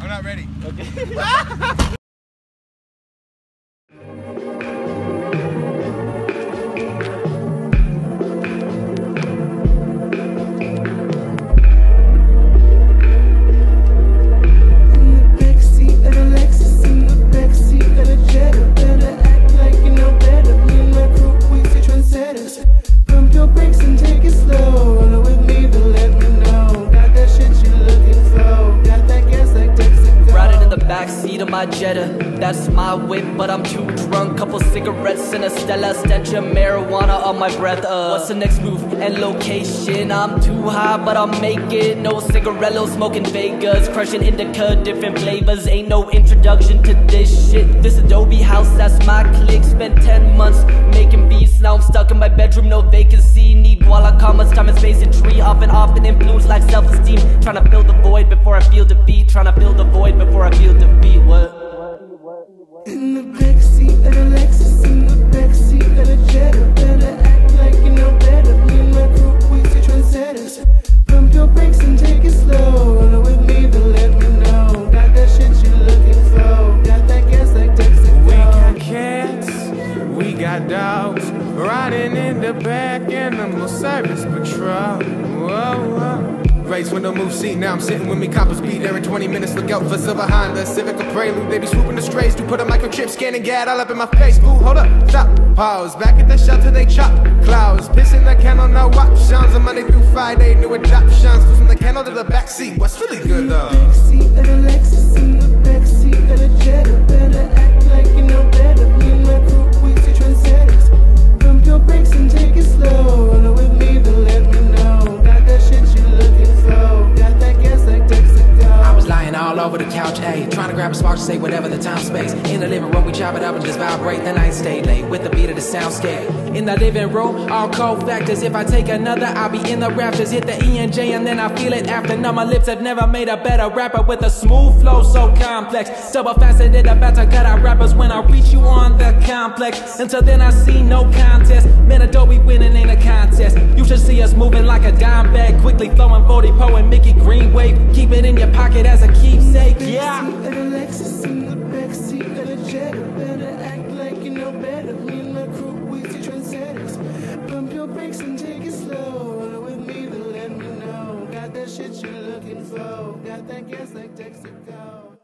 I'm not ready. Okay. backseat of my Jetta. That's my whip, but I'm too drunk. Couple cigarettes and a Stella stench of marijuana on my breath. Uh, what's the next move and location? I'm too high, but I'll make it. No cigarello, smoking Vegas, crushing indica, different flavors. Ain't no introduction to this shit. This Adobe house, that's my clique. Spent 10 months making beats. Now I'm stuck in my bedroom, no vacancy. Need Walla commas, time and space and tree. Off and off and influence like self-esteem. Trying to fill feel defeat. Trying to fill the void before I feel defeat. What? In the backseat of the Lexus, in the backseat of the Jetta. Better act like you know better. Me and my crew, we see trendsetters. Pump your brakes and take it slow. Roll with me, then let me know. Got that shit you looking for. Got that gas like Texaco. We got cats, we got dogs, riding in the back, animal service patrol. Whoa, whoa. Race window move seat, now I'm sitting with me, copper speed there in 20 minutes. Look out for Silver Honda, Civic or Prelude. They be swooping the strays, do put a microchip scanning gad all up in my face. Boo, hold up, stop, pause. Back at the shelter, they chop clouds. Pissing the on no options. On Monday through Friday, new adoptions. From the candle to the backseat, what's really good though? Over the couch, ayy, trying to grab a spark to say whatever the time space. In the living room, we chop it up and just vibrate. The night stay late with the beat of the soundscape. In the living room, all cold factors. If I take another, I'll be in the rafters. Hit the E and J and then I feel it after. Now my lips have never made a better rapper with a smooth flow so complex. Double faceted, about to cut out rappers when I reach you on the complex. Until then, I see no contest. Man, Adobe winning ain't a contest. You should see us moving like a dime bag, quickly throwing 40 Poe and Mickey Green wave. Keep it in your pocket as a keepsake. Know better. Me and my crew, we see trendsetters. Pump your brakes and take it slow. Roll with me, then let me know. Got that shit you're looking for. Got that gas like Texaco.